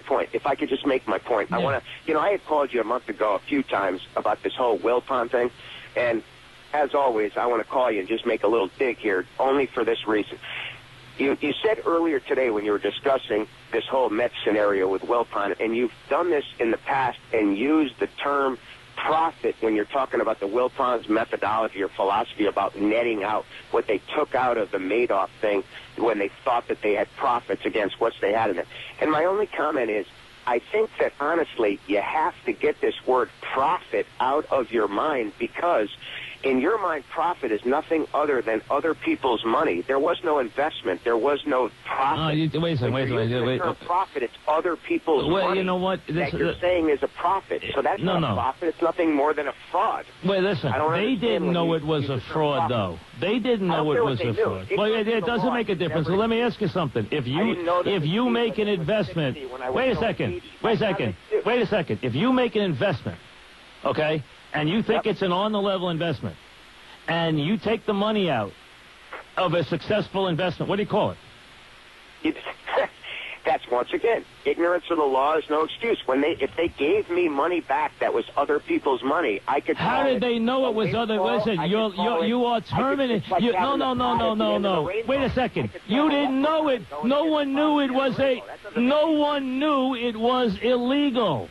point. If I could just make my point, I want to. You know, I had called you a month ago a few times about this whole Wilpon thing, and as always, I want to call you and just make a little dig here, only for this reason. You, you said earlier today when you were discussing this whole Met scenario with Wilpon, and you've done this in the past and used the term profit when you're talking about the Wilpon's methodology or philosophy about netting out what they took out of the Madoff thing when they thought that they had profits against what they had in it. And my only comment is, I think that honestly, you have to get this word profit out of your mind because in your mind, profit is nothing other than other people's money. There was no investment. There was no profit. You- wait a second, wait a you're second, using wait- term uh, profit, it's other people's Well, money Well, you know what? This- that you're uh, saying is a profit. So that's No, not a no. profit. It's nothing more than a fraud. Wait, listen. They didn't know you it was a fraud, though. They didn't know it was a knew. fraud. It Well, it, it doesn't make a difference. So let me ask you something. If you didn't know that if you make an investment, 60 when I was wait a second. Wait a second. Wait a second. If you make an investment, okay, and you think Yep. it's an on the level investment, and you take the money out of a successful investment, what do you call it? It- That's once again ignorance of the law is no excuse. When they if they gave me money back that was other people's money, I could. How did they know it was other? windfall. Listen, you're, you're, you are terminating. like You, no, no, no, no, no, end of the no. Wait a second. You didn't know it. No one knew it was a. rainbow. That doesn't No one knew it was illegal.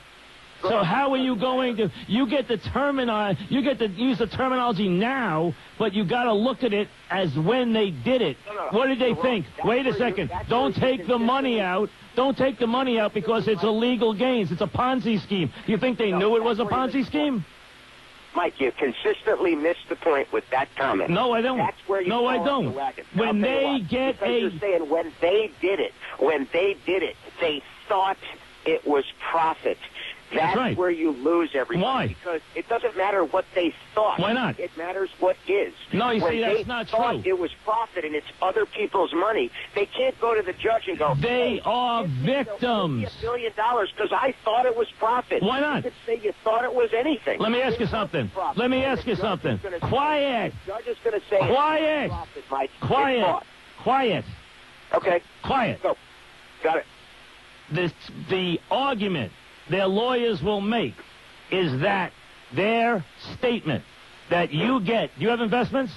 So how are you going to? You get the termini, You get to use the terminology now, but you got to look at it as when they did it. No, no, no. What did they think? That's Wait a second. Don't take the money out. Don't take the money out because it's illegal gains. It's a Ponzi scheme. You think they No, knew it was a that's where you Ponzi scheme? Mike, you consistently miss the point with that comment. No, I don't. That's where you No, I don't. the. When I'll tell you they get because a- you're saying when they did it, when they did it, they thought it was profit. That's right. where you lose everything. Why? Because it doesn't matter what they thought. Why not? It matters what is. No, you when see, that's they not thought true. It was profit and it's other people's money. They can't go to the judge and go. They hey, are victims. A billion dollars because I thought it was profit. Why not? You could say you thought it was anything. Let me ask you something. Let me ask you something. say- Quiet. Judge is going to say. Quiet. Profit, Mike. Quiet. Quiet. Okay. Quiet. Go. Got it. This, the argument their lawyers will make is that their statement that you get. Do you have investments?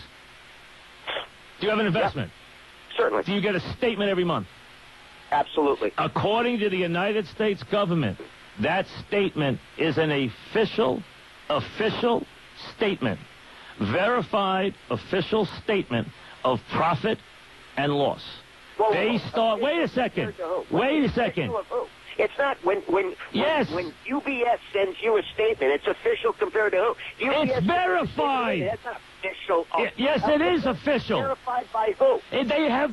Do you have an investment? Certainly. Do you get a statement every month? Absolutely. According to the United States government, that statement is an official, official statement, verified official statement of profit and loss. Whoa, They whoa, start. whoa. Wait a second. Compared to who? Wait a second. It's not when when Yes. when, when UBS sends you a statement. It's official compared to who? UBS It's sends you a verified. That's not official. of- Y- yes, it is official. Verified by who? They have